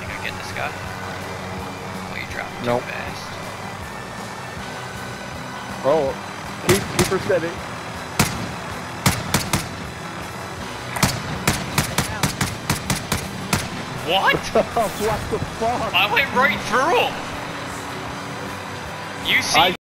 Think I get this guy? Oh, you dropped too fast. Oh, keep, keep her steady. What? what the fuck? I went right through him. You see I